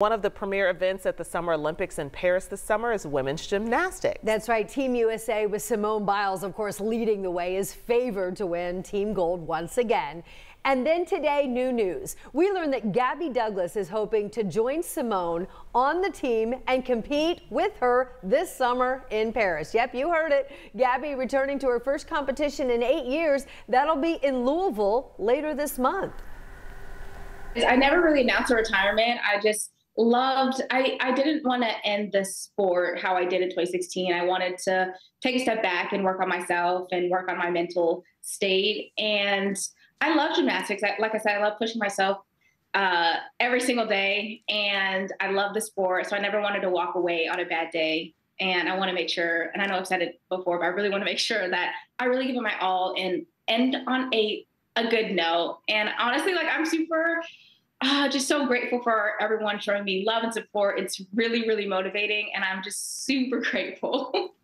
One of the premier events at the Summer Olympics in Paris this summer is women's gymnastics. That's right. Team USA with Simone Biles, of course, leading the way is favored to win team gold once again. And then today, new news. We learned that Gabby Douglas is hoping to join Simone on the team and compete with her this summer in Paris. Yep, you heard it. Gabby returning to her first competition in eight years. That'll be in Louisville later this month. I never really announced a retirement. I just loved I, I didn't want to end the sport how I did in 2016. I wanted to take a step back and work on myself and work on my mental state. And I love gymnastics. I, like I said, I love pushing myself uh, every single day. And I love the sport. So I never wanted to walk away on a bad day. And I want to make sure, and I know I've said it before, but I really want to make sure that I really give it my all and end on a a good note. And honestly, like I'm super uh, just so grateful for everyone showing me love and support. It's really, really motivating, and I'm just super grateful.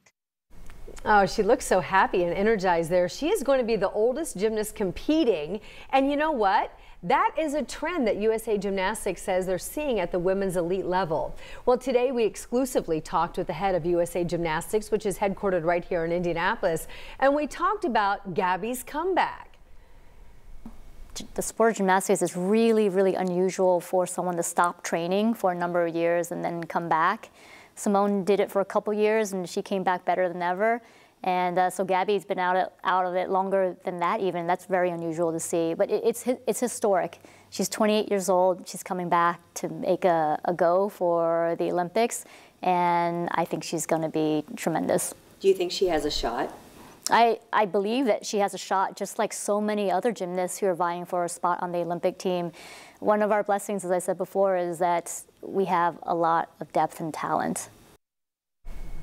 Oh, she looks so happy and energized there. She is going to be the oldest gymnast competing. And you know what? That is a trend that USA Gymnastics says they're seeing at the women's elite level. Well, today we exclusively talked with the head of USA Gymnastics, which is headquartered right here in Indianapolis, and we talked about Gabby's comeback the sport gymnastics is really, really unusual for someone to stop training for a number of years and then come back. Simone did it for a couple years and she came back better than ever. And uh, so Gabby's been out of, out of it longer than that even. That's very unusual to see, but it, it's, it's historic. She's 28 years old. She's coming back to make a, a go for the Olympics, and I think she's going to be tremendous. Do you think she has a shot? I, I believe that she has a shot, just like so many other gymnasts who are vying for a spot on the Olympic team. One of our blessings, as I said before, is that we have a lot of depth and talent.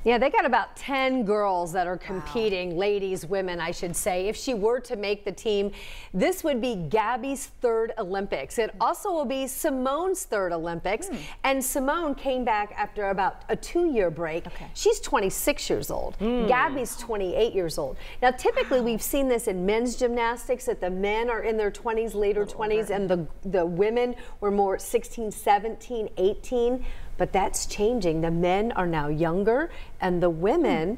Yeah, they got about 10 girls that are competing, wow. ladies, women, I should say. If she were to make the team, this would be Gabby's third Olympics. It also will be Simone's third Olympics. Mm. And Simone came back after about a two year break. Okay. She's 26 years old. Mm. Gabby's 28 years old. Now, typically, wow. we've seen this in men's gymnastics that the men are in their 20s, later 20s, older. and the, the women were more 16, 17, 18 but that's changing. The men are now younger and the women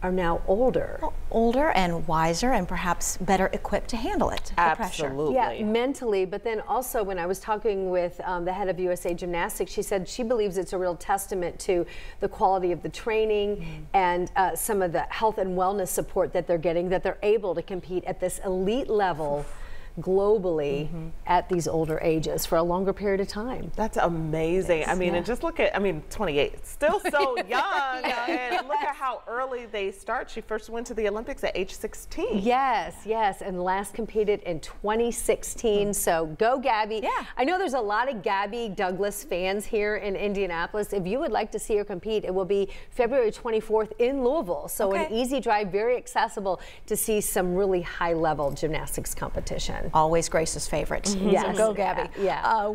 are now older. Well, older and wiser and perhaps better equipped to handle it. Absolutely. Yeah, mentally, but then also when I was talking with um, the head of USA Gymnastics, she said she believes it's a real testament to the quality of the training mm -hmm. and uh, some of the health and wellness support that they're getting, that they're able to compete at this elite level globally mm-hmm. at these older ages for a longer period of time. That's amazing. I mean, yeah. and just look at, I mean, 28, still so young. and look at how early they start. She first went to the Olympics at age 16. Yes, yes, and last competed in 2016. Mm-hmm. So go, Gabby. Yeah. I know there's a lot of Gabby Douglas fans here in Indianapolis. If you would like to see her compete, it will be February 24th in Louisville. So okay. an easy drive, very accessible to see some really high level gymnastics competition always Grace's favorite. Yes. So go, Gabby. Yeah. Uh,